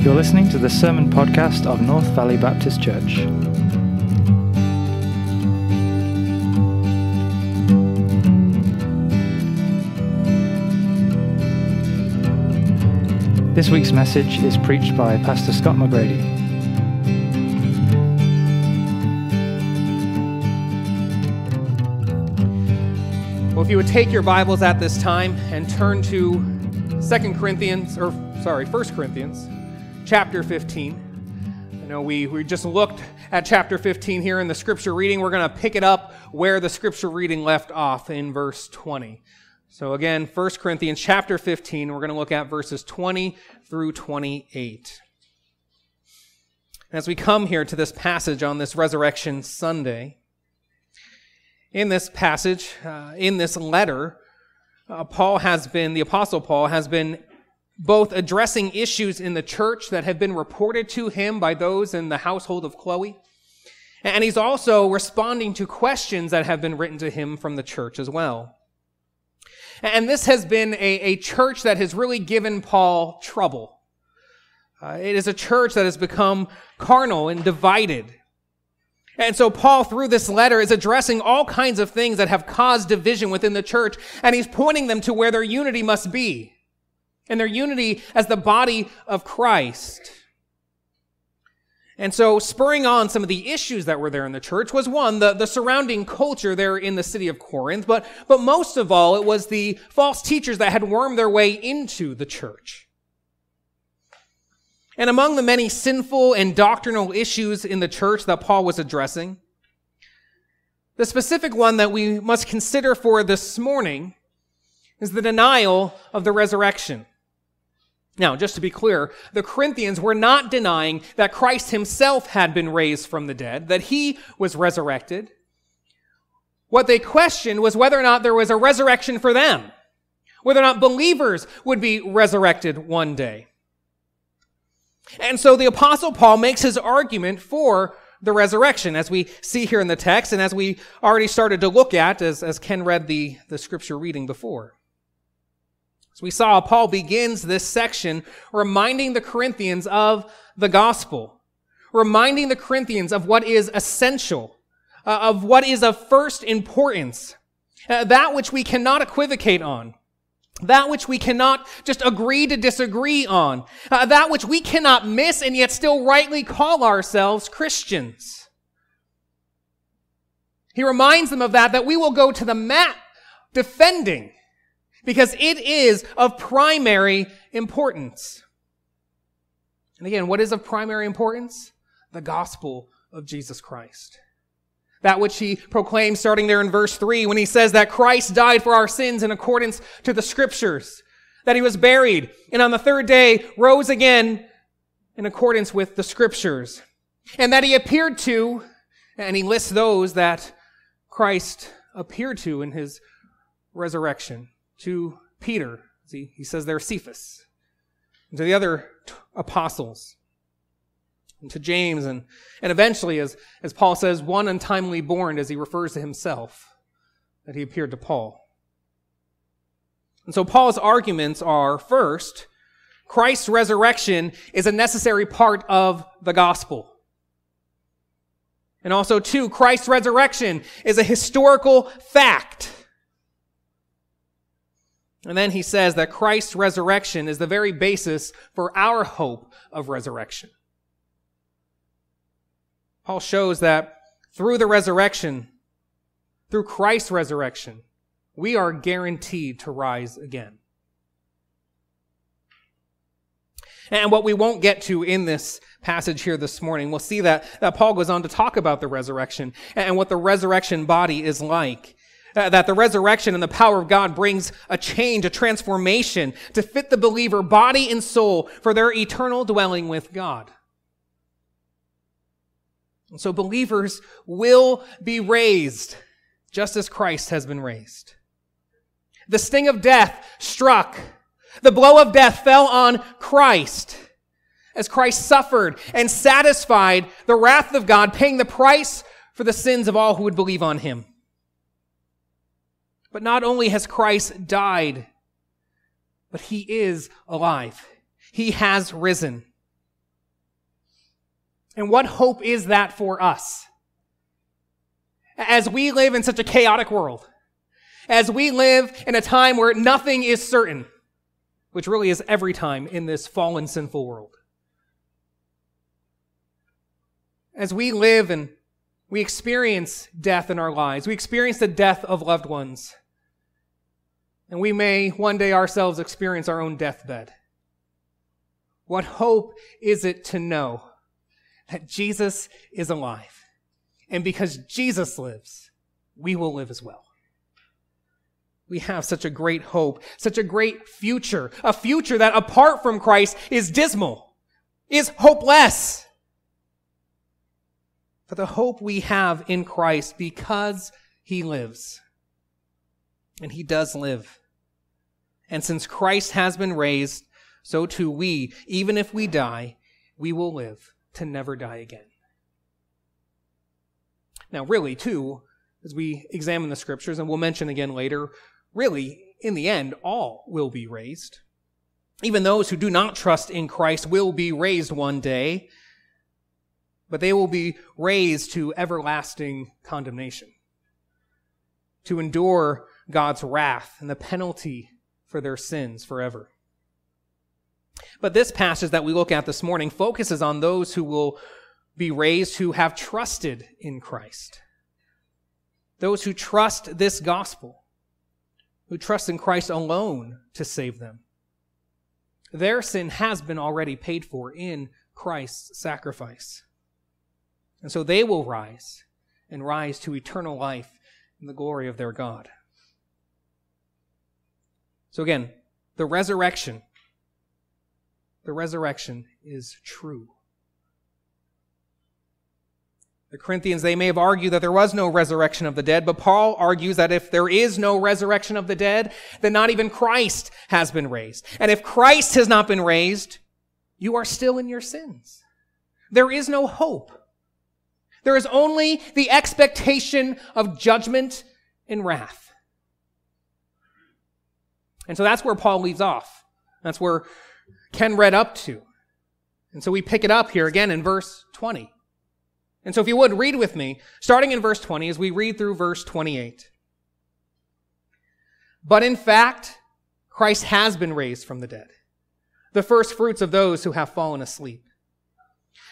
You're listening to the Sermon Podcast of North Valley Baptist Church. This week's message is preached by Pastor Scott McGrady. Well, if you would take your Bibles at this time and turn to Second Corinthians, or sorry, First Corinthians, chapter 15. I know we, we just looked at chapter 15 here in the scripture reading. We're going to pick it up where the scripture reading left off in verse 20. So again, 1 Corinthians chapter 15, we're going to look at verses 20 through 28. As we come here to this passage on this Resurrection Sunday, in this passage, uh, in this letter, uh, Paul has been, the Apostle Paul has been both addressing issues in the church that have been reported to him by those in the household of Chloe. And he's also responding to questions that have been written to him from the church as well. And this has been a, a church that has really given Paul trouble. Uh, it is a church that has become carnal and divided. And so Paul, through this letter, is addressing all kinds of things that have caused division within the church, and he's pointing them to where their unity must be and their unity as the body of Christ. And so, spurring on some of the issues that were there in the church was one, the, the surrounding culture there in the city of Corinth, but, but most of all, it was the false teachers that had wormed their way into the church. And among the many sinful and doctrinal issues in the church that Paul was addressing, the specific one that we must consider for this morning is the denial of the resurrection. Now, just to be clear, the Corinthians were not denying that Christ himself had been raised from the dead, that he was resurrected. What they questioned was whether or not there was a resurrection for them, whether or not believers would be resurrected one day. And so the apostle Paul makes his argument for the resurrection, as we see here in the text, and as we already started to look at, as, as Ken read the, the scripture reading before. We saw Paul begins this section reminding the Corinthians of the gospel, reminding the Corinthians of what is essential, uh, of what is of first importance, uh, that which we cannot equivocate on, that which we cannot just agree to disagree on, uh, that which we cannot miss and yet still rightly call ourselves Christians. He reminds them of that, that we will go to the mat defending because it is of primary importance. And again, what is of primary importance? The gospel of Jesus Christ. That which he proclaims starting there in verse 3 when he says that Christ died for our sins in accordance to the scriptures, that he was buried, and on the third day rose again in accordance with the scriptures, and that he appeared to, and he lists those that Christ appeared to in his resurrection to Peter. See, he says there Cephas. And to the other t- apostles. And to James. And, and eventually, as, as Paul says, one untimely born as he refers to himself, that he appeared to Paul. And so Paul's arguments are first, Christ's resurrection is a necessary part of the gospel. And also, two, Christ's resurrection is a historical fact. And then he says that Christ's resurrection is the very basis for our hope of resurrection. Paul shows that through the resurrection, through Christ's resurrection, we are guaranteed to rise again. And what we won't get to in this passage here this morning, we'll see that, that Paul goes on to talk about the resurrection and what the resurrection body is like. Uh, that the resurrection and the power of God brings a change, a transformation to fit the believer body and soul for their eternal dwelling with God. And so believers will be raised just as Christ has been raised. The sting of death struck. The blow of death fell on Christ as Christ suffered and satisfied the wrath of God, paying the price for the sins of all who would believe on him. But not only has Christ died, but he is alive. He has risen. And what hope is that for us? As we live in such a chaotic world, as we live in a time where nothing is certain, which really is every time in this fallen, sinful world. As we live and we experience death in our lives, we experience the death of loved ones, and we may one day ourselves experience our own deathbed. What hope is it to know that Jesus is alive? And because Jesus lives, we will live as well. We have such a great hope, such a great future, a future that apart from Christ is dismal, is hopeless. But the hope we have in Christ because he lives. And he does live. And since Christ has been raised, so too we, even if we die, we will live to never die again. Now, really, too, as we examine the scriptures, and we'll mention again later, really, in the end, all will be raised. Even those who do not trust in Christ will be raised one day, but they will be raised to everlasting condemnation, to endure God's wrath and the penalty for their sins forever. But this passage that we look at this morning focuses on those who will be raised who have trusted in Christ. Those who trust this gospel, who trust in Christ alone to save them. Their sin has been already paid for in Christ's sacrifice. And so they will rise and rise to eternal life in the glory of their God. So again, the resurrection, the resurrection is true. The Corinthians, they may have argued that there was no resurrection of the dead, but Paul argues that if there is no resurrection of the dead, then not even Christ has been raised. And if Christ has not been raised, you are still in your sins. There is no hope. There is only the expectation of judgment and wrath. And so that's where Paul leaves off. That's where Ken read up to. And so we pick it up here again in verse 20. And so if you would read with me, starting in verse 20 as we read through verse 28. But in fact, Christ has been raised from the dead, the first fruits of those who have fallen asleep.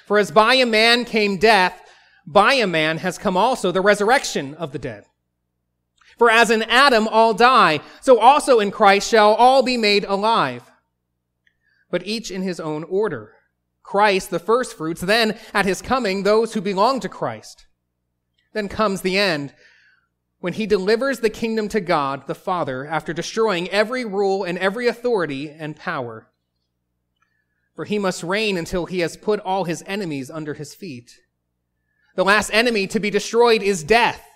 For as by a man came death, by a man has come also the resurrection of the dead. For as in Adam all die, so also in Christ shall all be made alive. But each in his own order. Christ the firstfruits, then at his coming, those who belong to Christ. Then comes the end, when he delivers the kingdom to God the Father after destroying every rule and every authority and power. For he must reign until he has put all his enemies under his feet. The last enemy to be destroyed is death.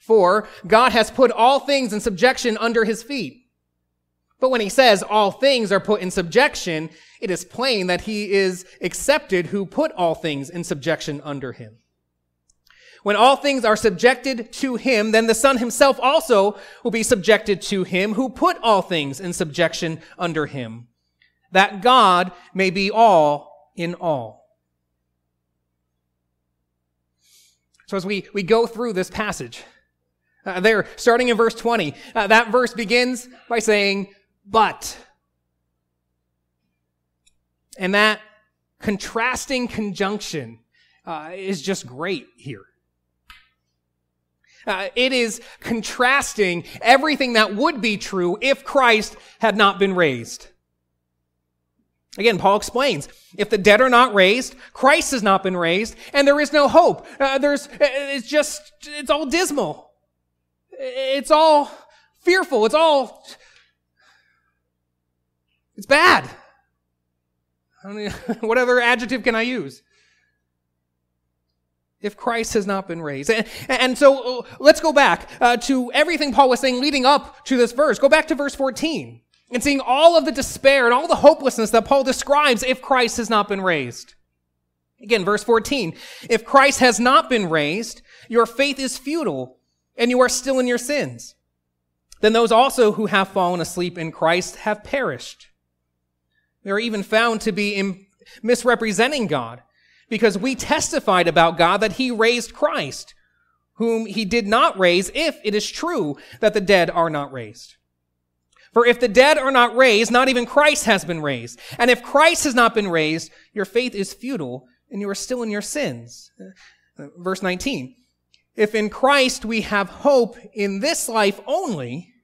For God has put all things in subjection under his feet. But when he says all things are put in subjection, it is plain that he is accepted who put all things in subjection under him. When all things are subjected to him, then the Son himself also will be subjected to him who put all things in subjection under him, that God may be all in all. So as we, we go through this passage, uh, there, starting in verse 20, uh, that verse begins by saying, but. And that contrasting conjunction uh, is just great here. Uh, it is contrasting everything that would be true if Christ had not been raised. Again, Paul explains, if the dead are not raised, Christ has not been raised, and there is no hope. Uh, there's, it's just, it's all dismal. It's all fearful. It's all, it's bad. Mean, what other adjective can I use? If Christ has not been raised. And, and so uh, let's go back uh, to everything Paul was saying leading up to this verse. Go back to verse 14 and seeing all of the despair and all the hopelessness that Paul describes if Christ has not been raised. Again, verse 14. If Christ has not been raised, your faith is futile and you are still in your sins. Then those also who have fallen asleep in Christ have perished. They are even found to be misrepresenting God because we testified about God that he raised Christ, whom he did not raise if it is true that the dead are not raised. For if the dead are not raised, not even Christ has been raised. And if Christ has not been raised, your faith is futile and you are still in your sins. Uh, verse 19. If in Christ we have hope in this life only,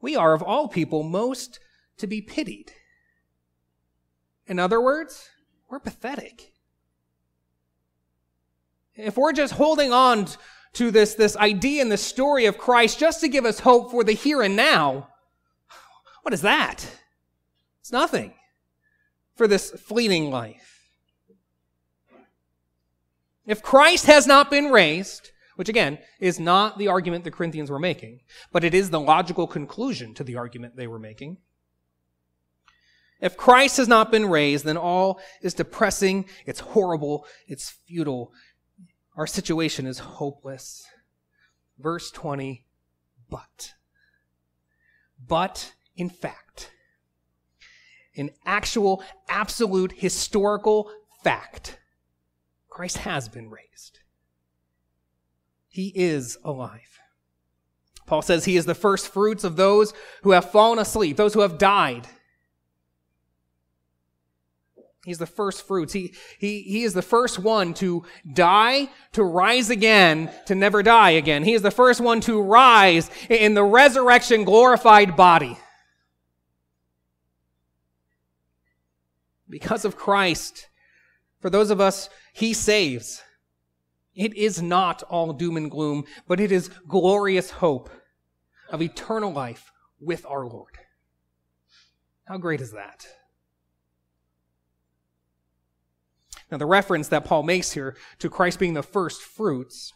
we are of all people most to be pitied. In other words, we're pathetic. If we're just holding on to this, this idea and the story of Christ just to give us hope for the here and now, what is that? It's nothing for this fleeting life. If Christ has not been raised, which again is not the argument the Corinthians were making, but it is the logical conclusion to the argument they were making. If Christ has not been raised, then all is depressing, it's horrible, it's futile. Our situation is hopeless. Verse 20, but. But, in fact, in actual, absolute, historical fact, Christ has been raised. He is alive. Paul says he is the first fruits of those who have fallen asleep, those who have died. He's the first fruits. He, he, he is the first one to die, to rise again, to never die again. He is the first one to rise in the resurrection glorified body. Because of Christ, for those of us he saves. It is not all doom and gloom, but it is glorious hope of eternal life with our Lord. How great is that? Now, the reference that Paul makes here to Christ being the first fruits,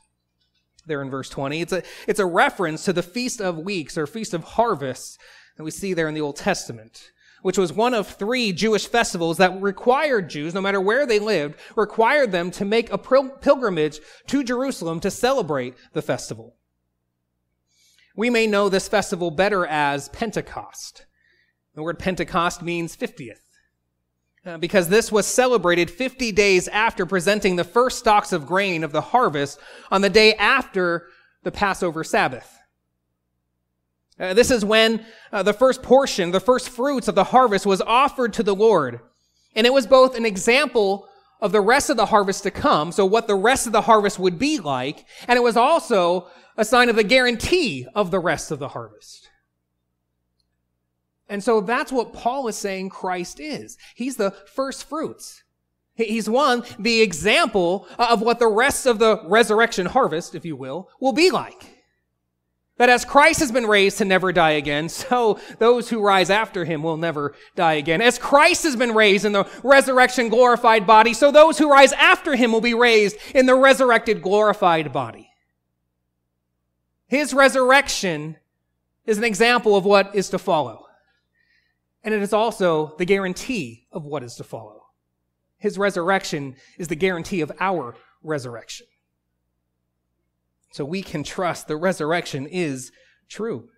there in verse 20, it's a, it's a reference to the Feast of Weeks or Feast of Harvests that we see there in the Old Testament which was one of three Jewish festivals that required Jews, no matter where they lived, required them to make a pilgrimage to Jerusalem to celebrate the festival. We may know this festival better as Pentecost. The word Pentecost means 50th. Uh, because this was celebrated 50 days after presenting the first stalks of grain of the harvest on the day after the Passover Sabbath. Uh, this is when uh, the first portion, the first fruits of the harvest was offered to the Lord. And it was both an example of the rest of the harvest to come, so what the rest of the harvest would be like, and it was also a sign of the guarantee of the rest of the harvest. And so that's what Paul is saying Christ is. He's the first fruits. He's one, the example of what the rest of the resurrection harvest, if you will, will be like. That as Christ has been raised to never die again, so those who rise after him will never die again. As Christ has been raised in the resurrection glorified body, so those who rise after him will be raised in the resurrected glorified body. His resurrection is an example of what is to follow. And it is also the guarantee of what is to follow. His resurrection is the guarantee of our resurrection. So we can trust the resurrection is true.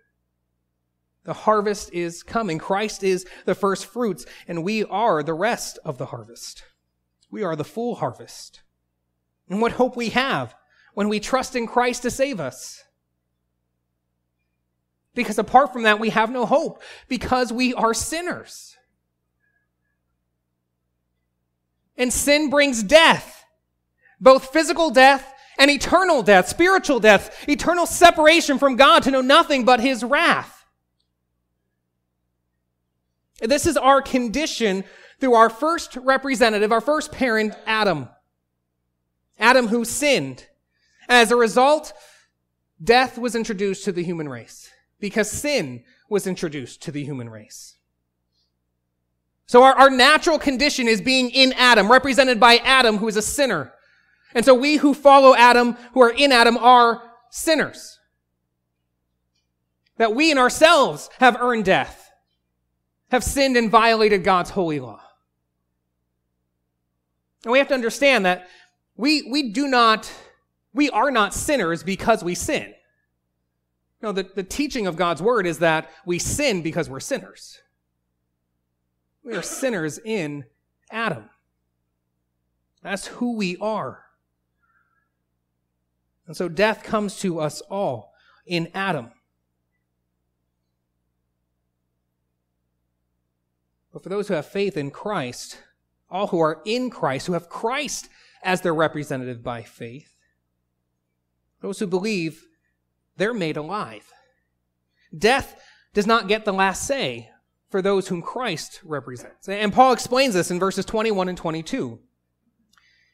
The harvest is coming. Christ is the first fruits, and we are the rest of the harvest. We are the full harvest. And what hope we have when we trust in Christ to save us. Because apart from that, we have no hope because we are sinners. And sin brings death, both physical death and eternal death, spiritual death, eternal separation from God to know nothing but his wrath. This is our condition through our first representative, our first parent, Adam. Adam who sinned. As a result, death was introduced to the human race because sin was introduced to the human race. So our, our natural condition is being in Adam, represented by Adam, who is a sinner. And so we who follow Adam, who are in Adam, are sinners. That we in ourselves have earned death, have sinned and violated God's holy law. And we have to understand that we, we do not, we are not sinners because we sin. No, the, the teaching of God's word is that we sin because we're sinners. We are sinners in Adam. That's who we are. And so death comes to us all in Adam. But for those who have faith in Christ, all who are in Christ, who have Christ as their representative by faith, those who believe, they're made alive. Death does not get the last say for those whom Christ represents. And Paul explains this in verses 21 and 22.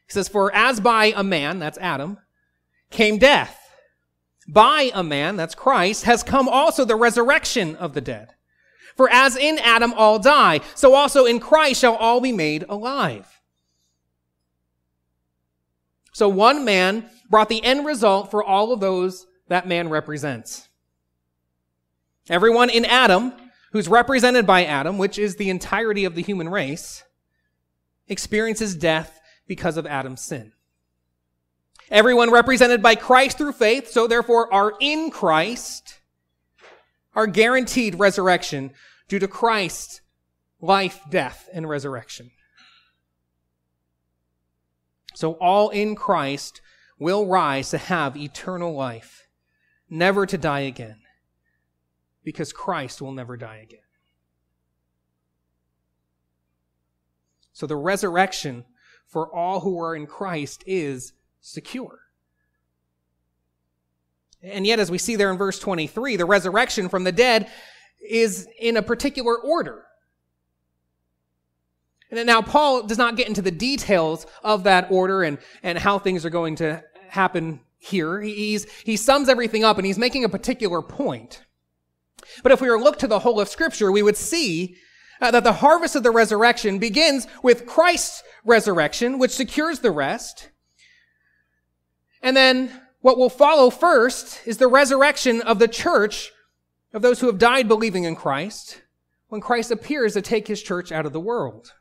He says, For as by a man, that's Adam, came death, by a man, that's Christ, has come also the resurrection of the dead. For as in Adam all die, so also in Christ shall all be made alive. So one man brought the end result for all of those that man represents. Everyone in Adam, who's represented by Adam, which is the entirety of the human race, experiences death because of Adam's sin. Everyone represented by Christ through faith, so therefore are in Christ, are guaranteed resurrection due to Christ's life, death, and resurrection. So all in Christ will rise to have eternal life, never to die again, because Christ will never die again. So the resurrection for all who are in Christ is secure. And yet, as we see there in verse 23, the resurrection from the dead is in a particular order. And now Paul does not get into the details of that order and, and how things are going to happen here. He's, he sums everything up and he's making a particular point. But if we were to look to the whole of scripture, we would see uh, that the harvest of the resurrection begins with Christ's resurrection, which secures the rest. And then what will follow first is the resurrection of the church of those who have died believing in Christ when Christ appears to take his church out of the world.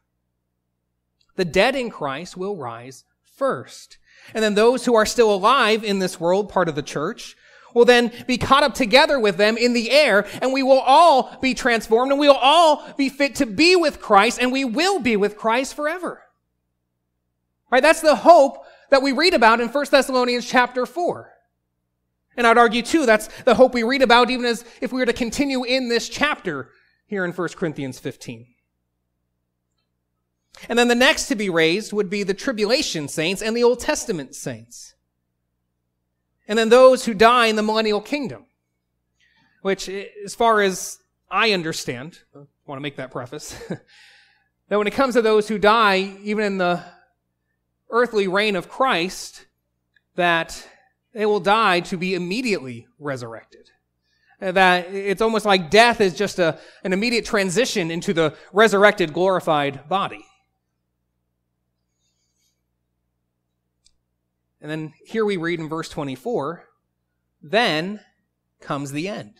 The dead in Christ will rise first. And then those who are still alive in this world, part of the church, will then be caught up together with them in the air, and we will all be transformed, and we will all be fit to be with Christ, and we will be with Christ forever. Right? That's the hope that we read about in 1 Thessalonians chapter 4. And I'd argue too, that's the hope we read about even as if we were to continue in this chapter here in 1 Corinthians 15. And then the next to be raised would be the tribulation saints and the Old Testament saints. And then those who die in the millennial kingdom, which as far as I understand, I want to make that preface, that when it comes to those who die, even in the earthly reign of Christ, that they will die to be immediately resurrected. Uh, that it's almost like death is just a, an immediate transition into the resurrected, glorified body. And then here we read in verse 24, then comes the end.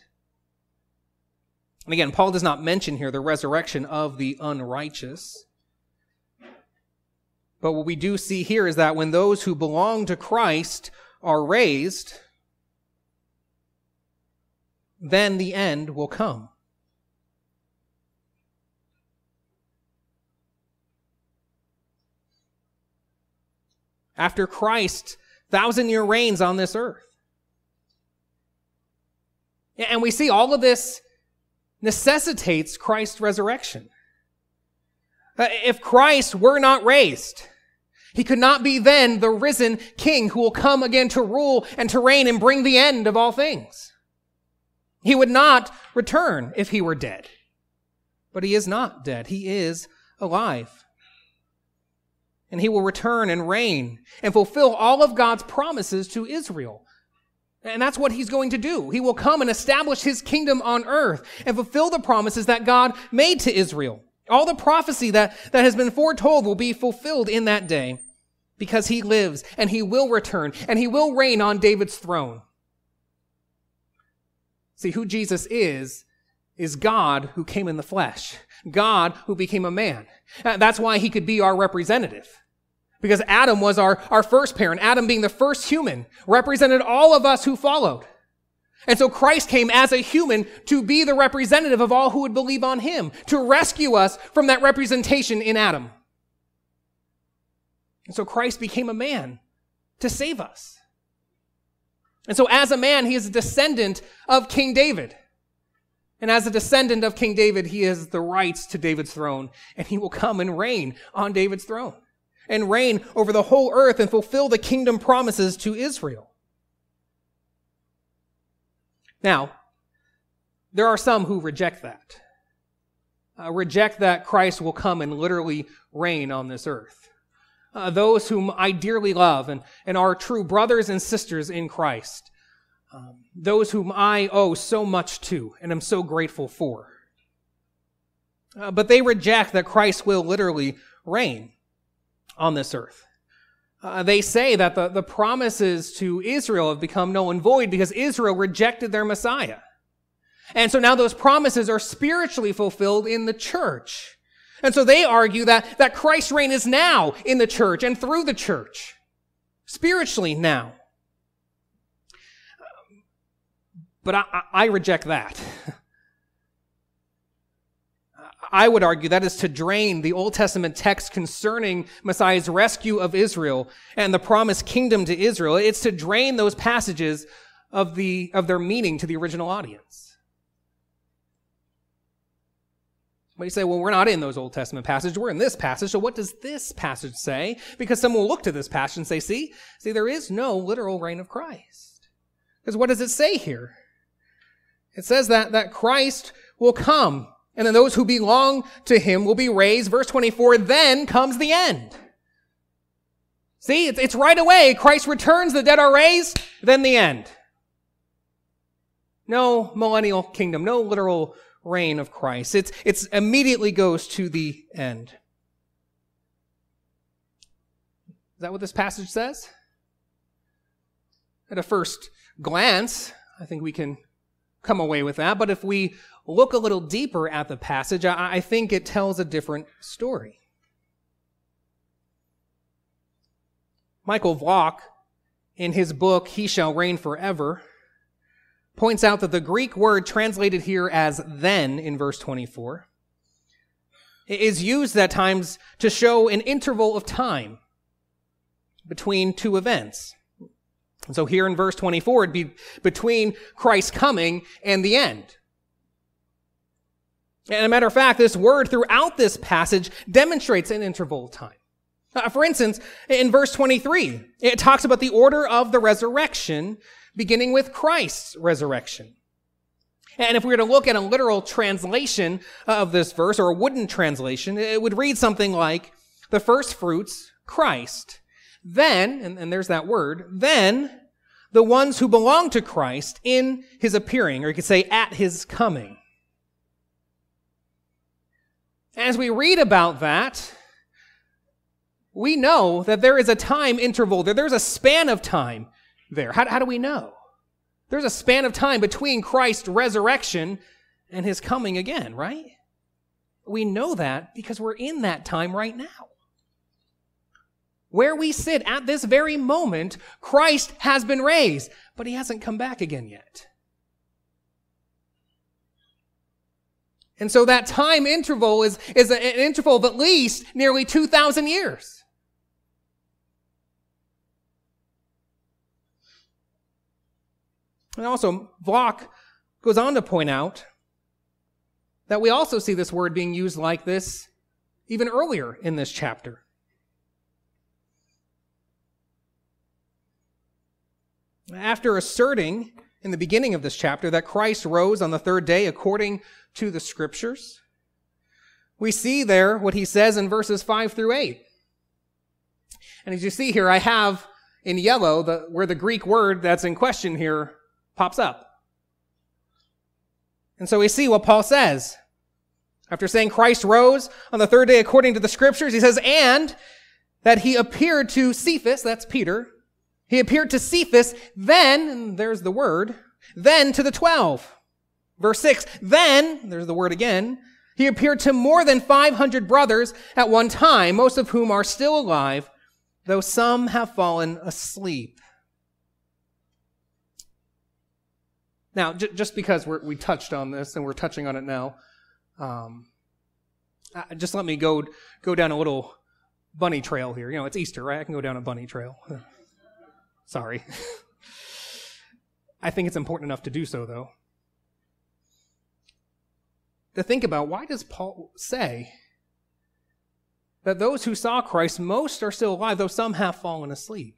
And again, Paul does not mention here the resurrection of the unrighteous. But what we do see here is that when those who belong to Christ are raised, then the end will come. After Christ's thousand year reigns on this earth. And we see all of this necessitates Christ's resurrection. Uh, if Christ were not raised, he could not be then the risen king who will come again to rule and to reign and bring the end of all things. He would not return if he were dead. But he is not dead. He is alive. And he will return and reign and fulfill all of God's promises to Israel. And that's what he's going to do. He will come and establish his kingdom on earth and fulfill the promises that God made to Israel. All the prophecy that, that has been foretold will be fulfilled in that day because he lives and he will return and he will reign on David's throne. See, who Jesus is, is God who came in the flesh. God who became a man. Uh, that's why he could be our representative. Because Adam was our, our first parent. Adam being the first human represented all of us who followed. And so Christ came as a human to be the representative of all who would believe on him, to rescue us from that representation in Adam. And so Christ became a man to save us. And so, as a man, he is a descendant of King David. And as a descendant of King David, he has the rights to David's throne, and he will come and reign on David's throne and reign over the whole earth and fulfill the kingdom promises to Israel. Now, there are some who reject that. Uh, reject that Christ will come and literally reign on this earth. Uh, those whom I dearly love and, and are true brothers and sisters in Christ um, those whom I owe so much to and am so grateful for. Uh, but they reject that Christ will literally reign on this earth. Uh, they say that the, the promises to Israel have become null and void because Israel rejected their Messiah. And so now those promises are spiritually fulfilled in the church. And so they argue that, that Christ's reign is now in the church and through the church. Spiritually now. But I, I reject that. I would argue that is to drain the Old Testament text concerning Messiah's rescue of Israel and the promised kingdom to Israel. It's to drain those passages of the, of their meaning to the original audience. But you say, well, we're not in those Old Testament passages. We're in this passage. So what does this passage say? Because someone will look to this passage and say, see, see, there is no literal reign of Christ. Because what does it say here? It says that, that Christ will come, and then those who belong to him will be raised. Verse 24, then comes the end. See, it's, it's right away. Christ returns, the dead are raised, then the end. No millennial kingdom, no literal reign of Christ. It's, it's immediately goes to the end. Is that what this passage says? At a first glance, I think we can come away with that. But if we look a little deeper at the passage, I, I think it tells a different story. Michael Vlach, in his book, He Shall Reign Forever, points out that the Greek word translated here as then in verse 24 is used at times to show an interval of time between two events. And so here in verse 24, it'd be between Christ's coming and the end. And a matter of fact, this word throughout this passage demonstrates an interval of time. Uh, for instance, in verse 23, it talks about the order of the resurrection beginning with Christ's resurrection. And if we were to look at a literal translation of this verse, or a wooden translation, it would read something like, the first fruits, Christ. Then, and, and there's that word, then the ones who belong to Christ in his appearing, or you could say at his coming. As we read about that, we know that there is a time interval there. There's a span of time there. How, how do we know? There's a span of time between Christ's resurrection and his coming again, right? We know that because we're in that time right now. Where we sit at this very moment, Christ has been raised, but he hasn't come back again yet. And so that time interval is, is an interval of at least nearly 2,000 years. And also, Vlach goes on to point out that we also see this word being used like this even earlier in this chapter. After asserting in the beginning of this chapter that Christ rose on the third day according to the scriptures, we see there what he says in verses 5 through 8. And as you see here, I have in yellow the, where the Greek word that's in question here pops up. And so we see what Paul says. After saying Christ rose on the third day according to the scriptures, he says, and that he appeared to Cephas, that's Peter, he appeared to Cephas, then, and there's the word, then to the twelve. Verse six, then, there's the word again, he appeared to more than 500 brothers at one time, most of whom are still alive, though some have fallen asleep. Now, j- just because we touched on this and we're touching on it now, um, just let me go go down a little bunny trail here. You know, it's Easter, right? I can go down a bunny trail. Sorry. I think it's important enough to do so, though. To think about why does Paul say that those who saw Christ, most are still alive, though some have fallen asleep?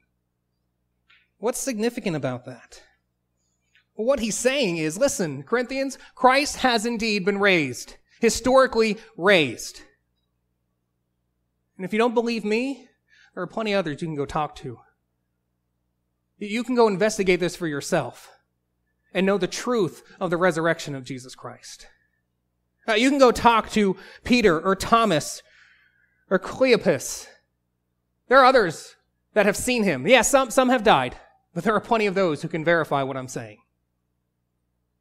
What's significant about that? Well, what he's saying is listen, Corinthians, Christ has indeed been raised, historically raised. And if you don't believe me, there are plenty others you can go talk to. You can go investigate this for yourself and know the truth of the resurrection of Jesus Christ. Uh, you can go talk to Peter or Thomas or Cleopas. There are others that have seen him. Yes, yeah, some, some have died, but there are plenty of those who can verify what I'm saying.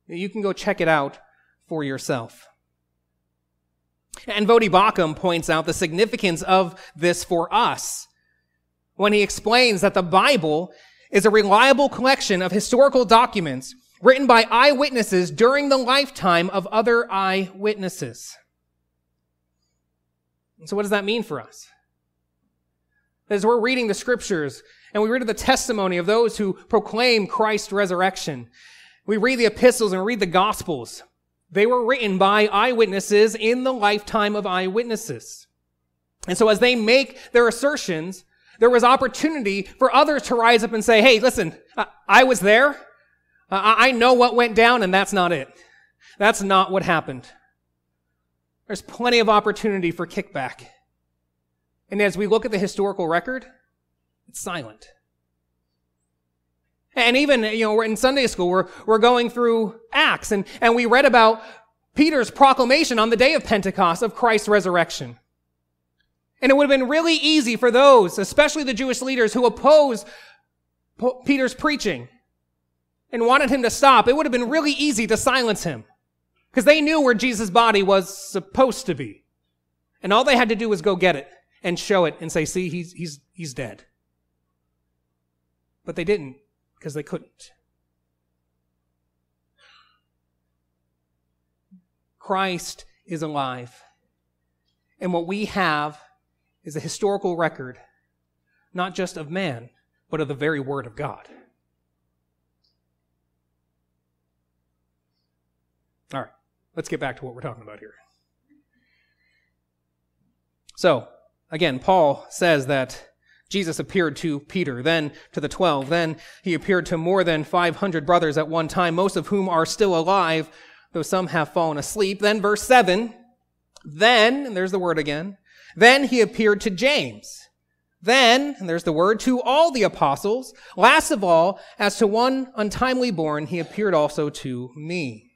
You can go check it out for yourself. And Voddie Baucham points out the significance of this for us when he explains that the Bible is a reliable collection of historical documents written by eyewitnesses during the lifetime of other eyewitnesses. so what does that mean for us? As we're reading the scriptures and we read the testimony of those who proclaim Christ's resurrection, we read the epistles and read the gospels. They were written by eyewitnesses in the lifetime of eyewitnesses. And so as they make their assertions, there was opportunity for others to rise up and say, hey, listen, I was there. I know what went down and that's not it. That's not what happened. There's plenty of opportunity for kickback. And as we look at the historical record, it's silent. And even, you know, we're in Sunday school, we're, we're going through Acts and, and we read about Peter's proclamation on the day of Pentecost of Christ's resurrection. And it would have been really easy for those, especially the Jewish leaders who opposed Peter's preaching and wanted him to stop. It would have been really easy to silence him because they knew where Jesus' body was supposed to be. And all they had to do was go get it and show it and say, see, he's, he's, he's dead. But they didn't because they couldn't. Christ is alive. And what we have is a historical record, not just of man, but of the very Word of God. All right, let's get back to what we're talking about here. So, again, Paul says that Jesus appeared to Peter, then to the twelve, then he appeared to more than 500 brothers at one time, most of whom are still alive, though some have fallen asleep. Then verse 7, then, and there's the word again, then he appeared to James. Then, and there's the word, to all the apostles. Last of all, as to one untimely born, he appeared also to me.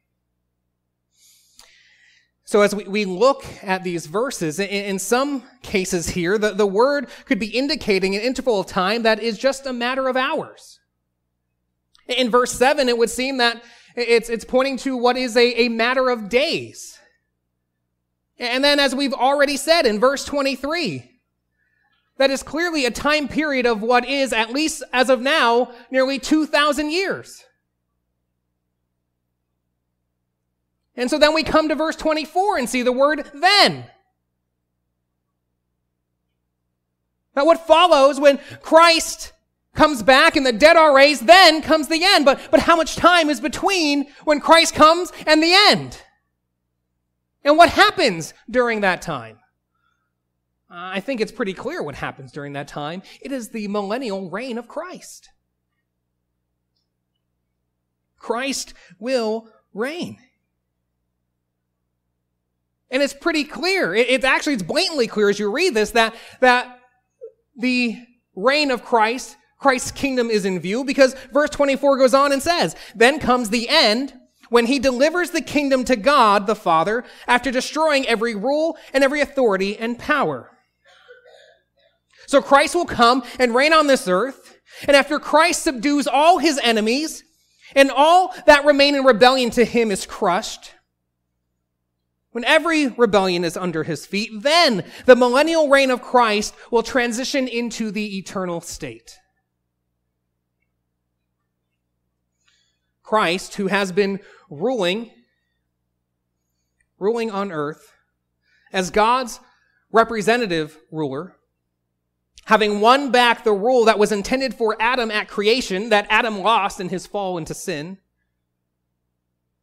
So as we, we look at these verses, in, in some cases here, the, the word could be indicating an interval of time that is just a matter of hours. In verse 7, it would seem that it's, it's pointing to what is a, a matter of days. And then, as we've already said in verse 23, that is clearly a time period of what is, at least as of now, nearly 2,000 years. And so then we come to verse 24 and see the word then. Now, what follows when Christ comes back and the dead are raised, then comes the end. But, but how much time is between when Christ comes and the end? And what happens during that time? Uh, I think it's pretty clear what happens during that time. It is the millennial reign of Christ. Christ will reign. And it's pretty clear. It's actually, it's blatantly clear as you read this that, that the reign of Christ, Christ's kingdom is in view because verse 24 goes on and says, then comes the end when he delivers the kingdom to God the Father after destroying every rule and every authority and power. So Christ will come and reign on this earth. And after Christ subdues all his enemies and all that remain in rebellion to him is crushed, when every rebellion is under his feet, then the millennial reign of Christ will transition into the eternal state. Christ, who has been ruling, ruling on earth as God's representative ruler, having won back the rule that was intended for Adam at creation, that Adam lost in his fall into sin.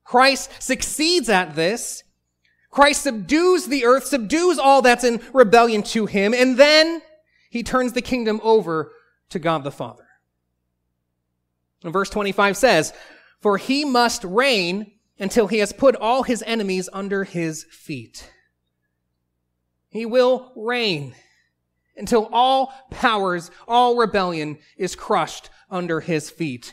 Christ succeeds at this. Christ subdues the earth, subdues all that's in rebellion to him, and then he turns the kingdom over to God the Father. And verse 25 says, For he must reign until he has put all his enemies under his feet. He will reign until all powers, all rebellion is crushed under his feet.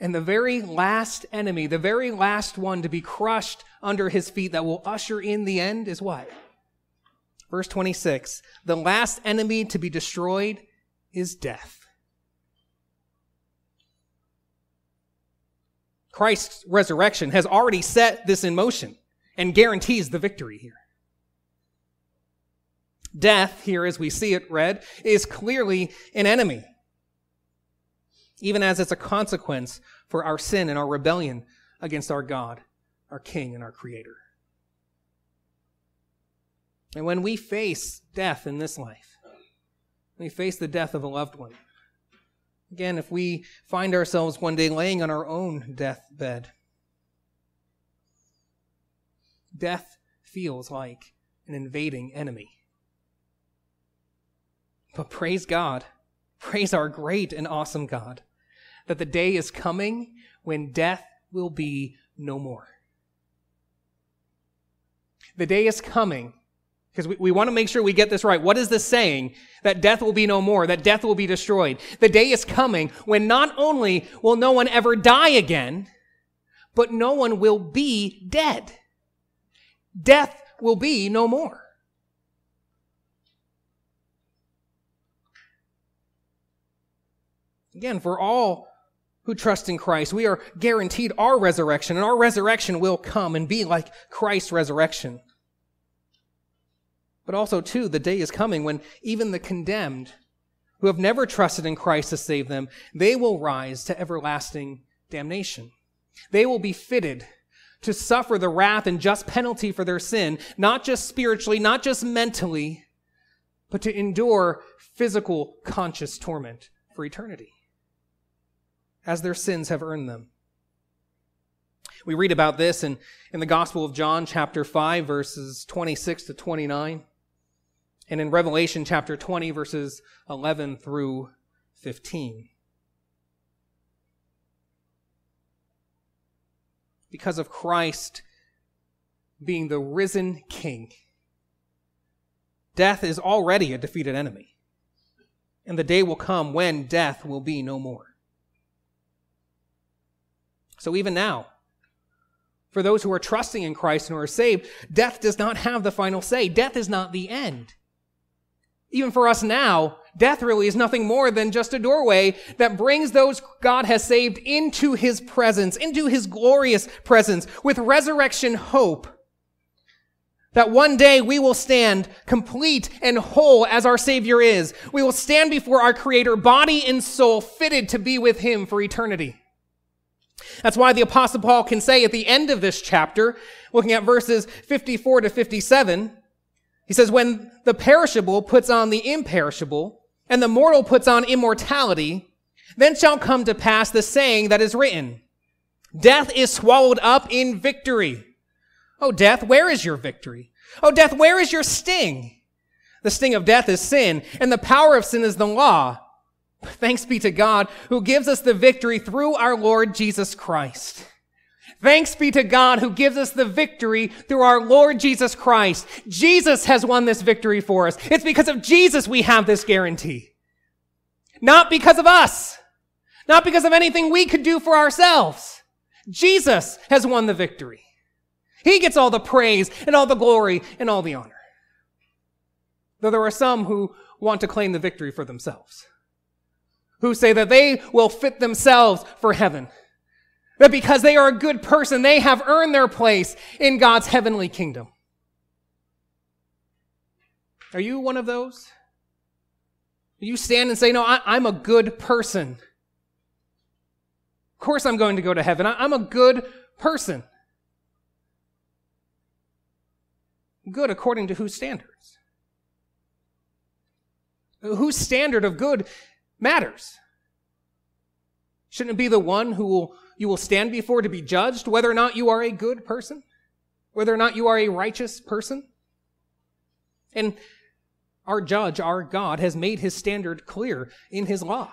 And the very last enemy, the very last one to be crushed under his feet that will usher in the end is what? Verse 26 The last enemy to be destroyed is death. Christ's resurrection has already set this in motion and guarantees the victory here. Death, here as we see it read, is clearly an enemy, even as it's a consequence for our sin and our rebellion against our God, our King, and our Creator. And when we face death in this life, we face the death of a loved one. Again, if we find ourselves one day laying on our own deathbed, death feels like an invading enemy. But praise God, praise our great and awesome God, that the day is coming when death will be no more. The day is coming because we, we want to make sure we get this right. What is this saying? That death will be no more, that death will be destroyed. The day is coming when not only will no one ever die again, but no one will be dead. Death will be no more. Again, for all who trust in Christ, we are guaranteed our resurrection, and our resurrection will come and be like Christ's resurrection. But also, too, the day is coming when even the condemned who have never trusted in Christ to save them, they will rise to everlasting damnation. They will be fitted to suffer the wrath and just penalty for their sin, not just spiritually, not just mentally, but to endure physical conscious torment for eternity as their sins have earned them. We read about this in, in the Gospel of John, chapter 5, verses 26 to 29, and in Revelation, chapter 20, verses 11 through 15. Because of Christ being the risen King, death is already a defeated enemy. And the day will come when death will be no more. So even now, for those who are trusting in Christ and who are saved, death does not have the final say. Death is not the end. Even for us now, death really is nothing more than just a doorway that brings those God has saved into his presence, into his glorious presence with resurrection hope. That one day we will stand complete and whole as our Savior is. We will stand before our Creator, body and soul, fitted to be with Him for eternity. That's why the apostle Paul can say at the end of this chapter, looking at verses 54 to 57, he says, when the perishable puts on the imperishable and the mortal puts on immortality, then shall come to pass the saying that is written, death is swallowed up in victory. Oh, death, where is your victory? Oh, death, where is your sting? The sting of death is sin, and the power of sin is the law. Thanks be to God who gives us the victory through our Lord Jesus Christ. Thanks be to God who gives us the victory through our Lord Jesus Christ. Jesus has won this victory for us. It's because of Jesus we have this guarantee. Not because of us. Not because of anything we could do for ourselves. Jesus has won the victory. He gets all the praise and all the glory and all the honor. Though there are some who want to claim the victory for themselves who say that they will fit themselves for heaven. That because they are a good person, they have earned their place in God's heavenly kingdom. Are you one of those? You stand and say, No, I, am a good person. Of course, I'm going to go to heaven. I, I'm a good person. Good according to whose standards? Whose standard of good matters? Shouldn't it be the one who will, you will stand before to be judged, whether or not you are a good person? Whether or not you are a righteous person? And our judge, our God, has made his standard clear in his law.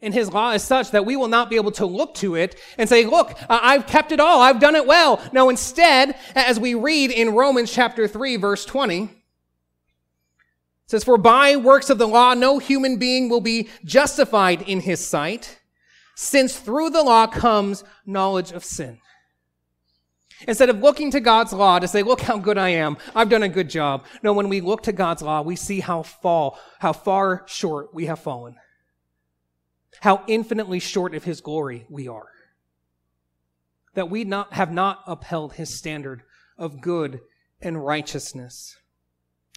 And his law is such that we will not be able to look to it and say, look, I've kept it all. I've done it well. No, instead, as we read in Romans chapter 3, verse 20, says, For by works of the law, no human being will be justified in his sight, since through the law comes knowledge of sin. Instead of looking to God's law to say, look how good I am, I've done a good job. No, when we look to God's law, we see how fall, how far short we have fallen. How infinitely short of his glory we are. That we not, have not upheld his standard of good and righteousness.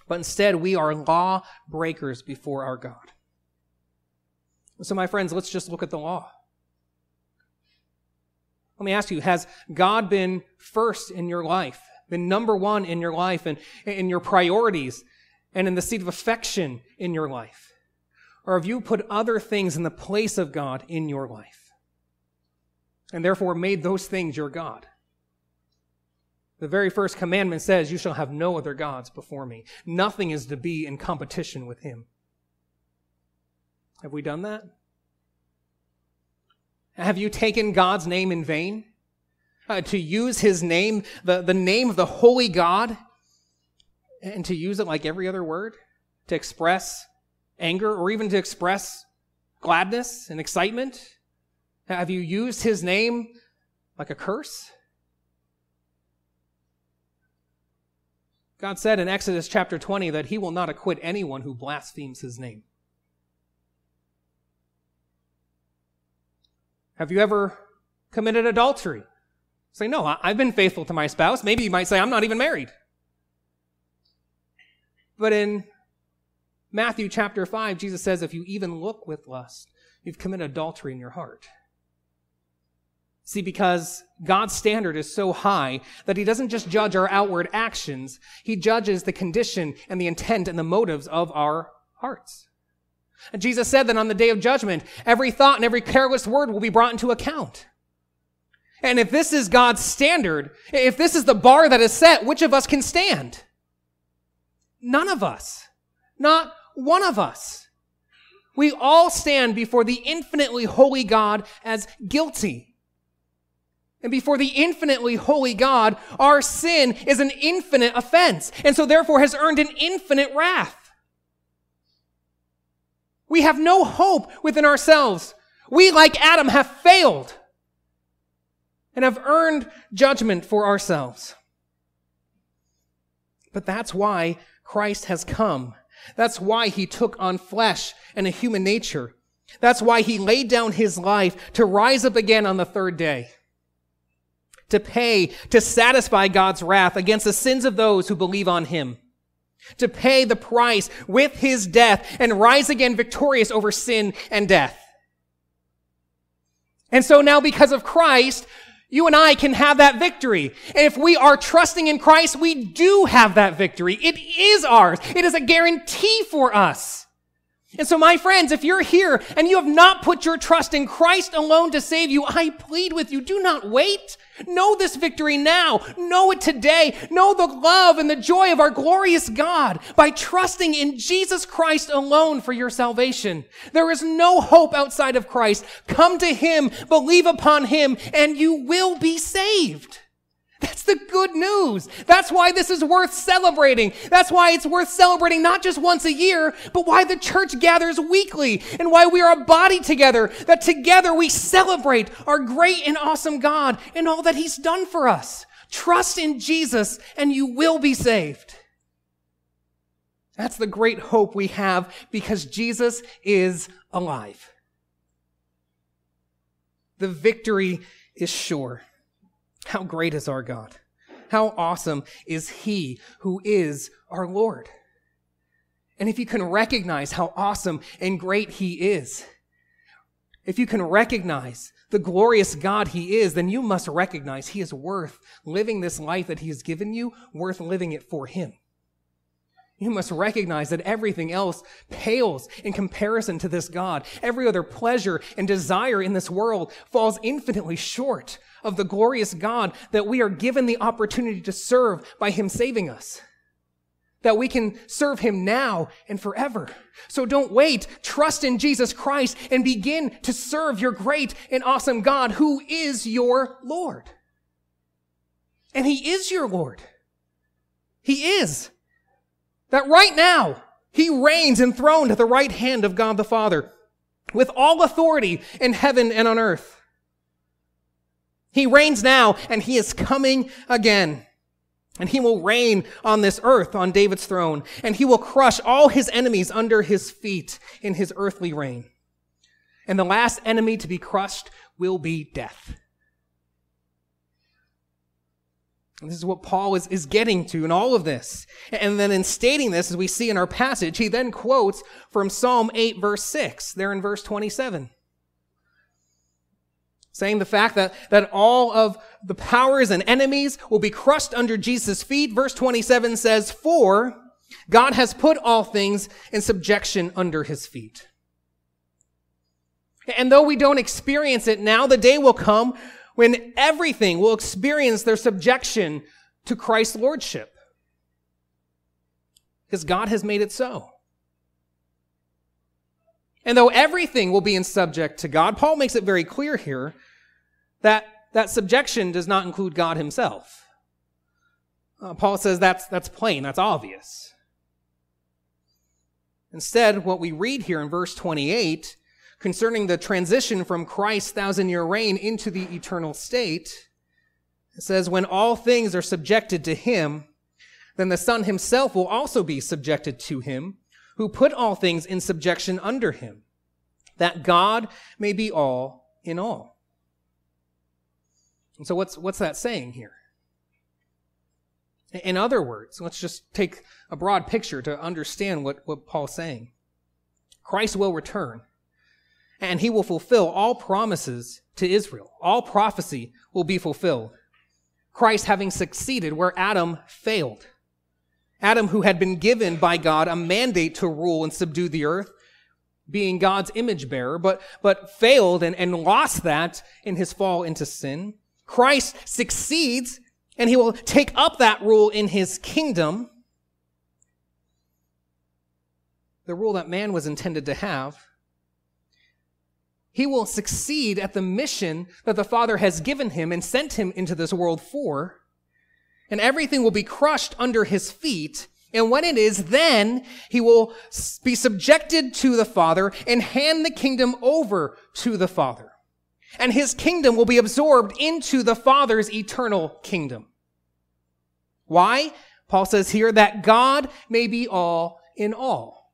But instead, we are law breakers before our God. So, my friends, let's just look at the law. Let me ask you, has God been first in your life, been number one in your life and in your priorities and in the seat of affection in your life? Or have you put other things in the place of God in your life? And therefore made those things your God? The very first commandment says, You shall have no other gods before me. Nothing is to be in competition with him. Have we done that? Have you taken God's name in vain? Uh, to use his name, the, the name of the holy God, and to use it like every other word to express anger or even to express gladness and excitement? Have you used his name like a curse? God said in Exodus chapter 20 that he will not acquit anyone who blasphemes his name. Have you ever committed adultery? Say, no, I've been faithful to my spouse. Maybe you might say, I'm not even married. But in Matthew chapter 5, Jesus says, if you even look with lust, you've committed adultery in your heart. See, because God's standard is so high that He doesn't just judge our outward actions, He judges the condition and the intent and the motives of our hearts. And Jesus said that on the day of judgment, every thought and every careless word will be brought into account. And if this is God's standard, if this is the bar that is set, which of us can stand? None of us. Not one of us. We all stand before the infinitely holy God as guilty. And before the infinitely holy God, our sin is an infinite offense, and so therefore has earned an infinite wrath. We have no hope within ourselves. We, like Adam, have failed and have earned judgment for ourselves. But that's why Christ has come. That's why he took on flesh and a human nature. That's why he laid down his life to rise up again on the third day. To pay, to satisfy God's wrath against the sins of those who believe on him to pay the price with his death and rise again victorious over sin and death. And so now because of Christ, you and I can have that victory. And if we are trusting in Christ, we do have that victory. It is ours. It is a guarantee for us. And so, my friends, if you're here and you have not put your trust in Christ alone to save you, I plead with you, do not wait. Know this victory now. Know it today. Know the love and the joy of our glorious God by trusting in Jesus Christ alone for your salvation. There is no hope outside of Christ. Come to Him, believe upon Him, and you will be saved. That's the good news. That's why this is worth celebrating. That's why it's worth celebrating not just once a year, but why the church gathers weekly and why we are a body together, that together we celebrate our great and awesome God and all that He's done for us. Trust in Jesus and you will be saved. That's the great hope we have because Jesus is alive. The victory is sure. How great is our God? How awesome is He who is our Lord? And if you can recognize how awesome and great He is, if you can recognize the glorious God He is, then you must recognize He is worth living this life that He has given you, worth living it for Him. You must recognize that everything else pales in comparison to this God. Every other pleasure and desire in this world falls infinitely short of the glorious God that we are given the opportunity to serve by Him saving us. That we can serve Him now and forever. So don't wait. Trust in Jesus Christ and begin to serve your great and awesome God who is your Lord. And He is your Lord. He is. That right now, he reigns enthroned at the right hand of God the Father with all authority in heaven and on earth. He reigns now and he is coming again. And he will reign on this earth on David's throne, and he will crush all his enemies under his feet in his earthly reign. And the last enemy to be crushed will be death. And this is what Paul is, is getting to in all of this. And then in stating this, as we see in our passage, he then quotes from Psalm 8, verse 6, there in verse 27. Saying the fact that, that all of the powers and enemies will be crushed under Jesus' feet. Verse 27 says, For God has put all things in subjection under his feet. And though we don't experience it now, the day will come when everything will experience their subjection to Christ's lordship. Because God has made it so. And though everything will be in subject to God, Paul makes it very clear here that that subjection does not include God himself. Uh, Paul says that's, that's plain, that's obvious. Instead, what we read here in verse 28 concerning the transition from Christ's thousand year reign into the eternal state. It says, when all things are subjected to him, then the Son himself will also be subjected to him, who put all things in subjection under him, that God may be all in all. And so what's, what's that saying here? In other words, let's just take a broad picture to understand what, what Paul's saying. Christ will return and he will fulfill all promises to Israel. All prophecy will be fulfilled. Christ having succeeded where Adam failed. Adam, who had been given by God a mandate to rule and subdue the earth, being God's image bearer, but, but failed and, and lost that in his fall into sin. Christ succeeds and he will take up that rule in his kingdom. The rule that man was intended to have he will succeed at the mission that the Father has given him and sent him into this world for. And everything will be crushed under his feet. And when it is, then he will be subjected to the Father and hand the kingdom over to the Father. And his kingdom will be absorbed into the Father's eternal kingdom. Why? Paul says here that God may be all in all.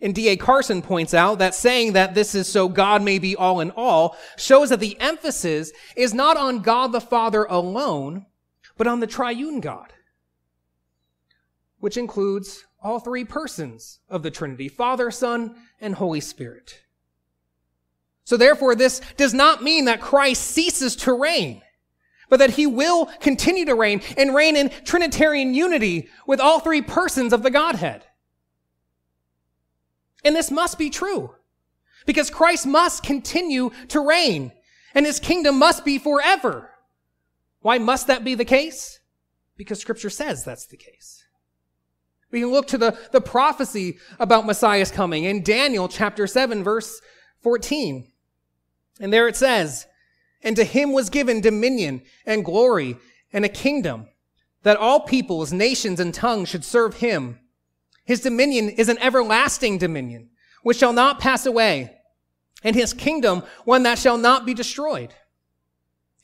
And D.A. Carson points out that saying that this is so God may be all in all shows that the emphasis is not on God the Father alone, but on the triune God, which includes all three persons of the Trinity, Father, Son, and Holy Spirit. So therefore, this does not mean that Christ ceases to reign, but that he will continue to reign and reign in Trinitarian unity with all three persons of the Godhead. And this must be true because Christ must continue to reign and his kingdom must be forever. Why must that be the case? Because scripture says that's the case. We can look to the, the prophecy about Messiah's coming in Daniel chapter 7 verse 14. And there it says, and to him was given dominion and glory and a kingdom that all peoples, nations, and tongues should serve him. His dominion is an everlasting dominion, which shall not pass away, and his kingdom one that shall not be destroyed.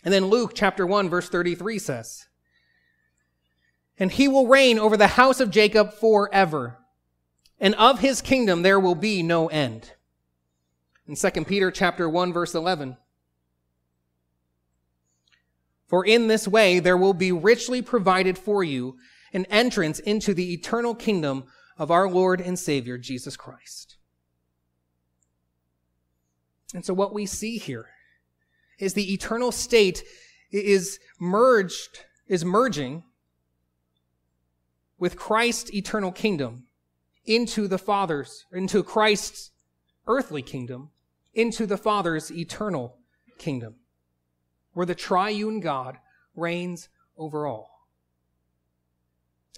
And then Luke chapter 1 verse 33 says, And he will reign over the house of Jacob forever, and of his kingdom there will be no end. In 2 Peter chapter 1 verse 11, For in this way there will be richly provided for you an entrance into the eternal kingdom of our Lord and Savior, Jesus Christ. And so what we see here is the eternal state is merged, is merging with Christ's eternal kingdom into the Father's, into Christ's earthly kingdom, into the Father's eternal kingdom, where the triune God reigns over all.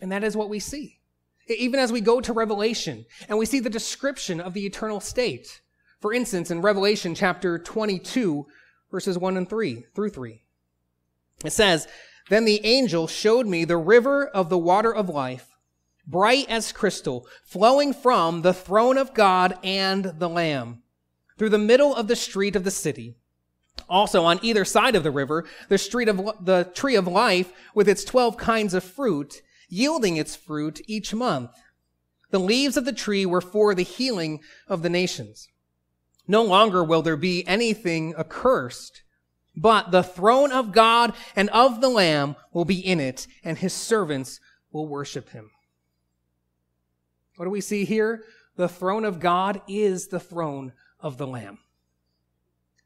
And that is what we see. Even as we go to Revelation and we see the description of the eternal state. For instance, in Revelation chapter 22, verses 1 and 3 through 3, it says, Then the angel showed me the river of the water of life, bright as crystal, flowing from the throne of God and the Lamb, through the middle of the street of the city. Also, on either side of the river, the street of the tree of life with its 12 kinds of fruit yielding its fruit each month. The leaves of the tree were for the healing of the nations. No longer will there be anything accursed, but the throne of God and of the Lamb will be in it, and his servants will worship him. What do we see here? The throne of God is the throne of the Lamb.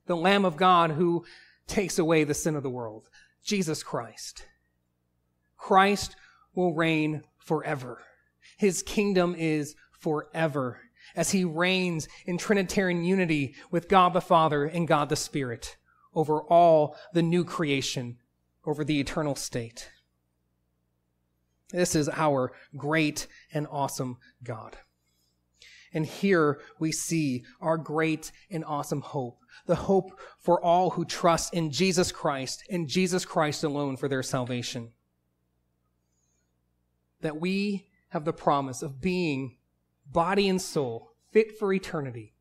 The Lamb of God who takes away the sin of the world. Jesus Christ. Christ will reign forever. His kingdom is forever as he reigns in Trinitarian unity with God the Father and God the Spirit over all the new creation, over the eternal state. This is our great and awesome God. And here we see our great and awesome hope, the hope for all who trust in Jesus Christ and Jesus Christ alone for their salvation that we have the promise of being body and soul fit for eternity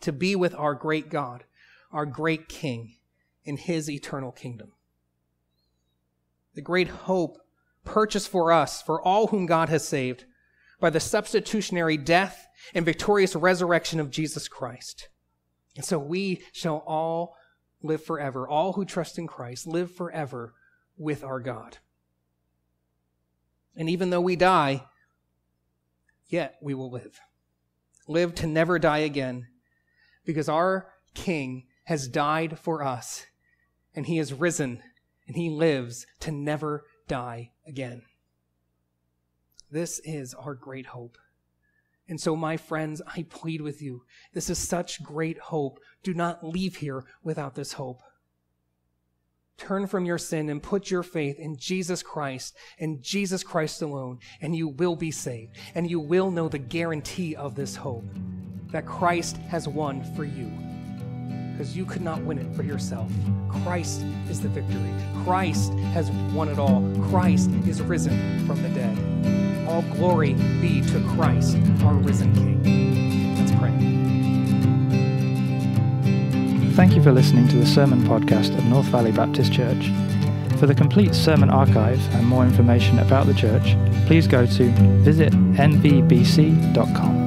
to be with our great God, our great King in his eternal kingdom. The great hope purchased for us, for all whom God has saved, by the substitutionary death and victorious resurrection of Jesus Christ. And so we shall all live forever. All who trust in Christ live forever with our God. And even though we die, yet we will live. Live to never die again because our King has died for us and he has risen and he lives to never die again. This is our great hope. And so, my friends, I plead with you. This is such great hope. Do not leave here without this hope. Turn from your sin and put your faith in Jesus Christ and Jesus Christ alone, and you will be saved. And you will know the guarantee of this hope that Christ has won for you. Because you could not win it for yourself. Christ is the victory. Christ has won it all. Christ is risen from the dead. All glory be to Christ, our risen King. Let's pray. Thank you for listening to the Sermon Podcast of North Valley Baptist Church. For the complete sermon archive and more information about the church, please go to visitnvbc.com.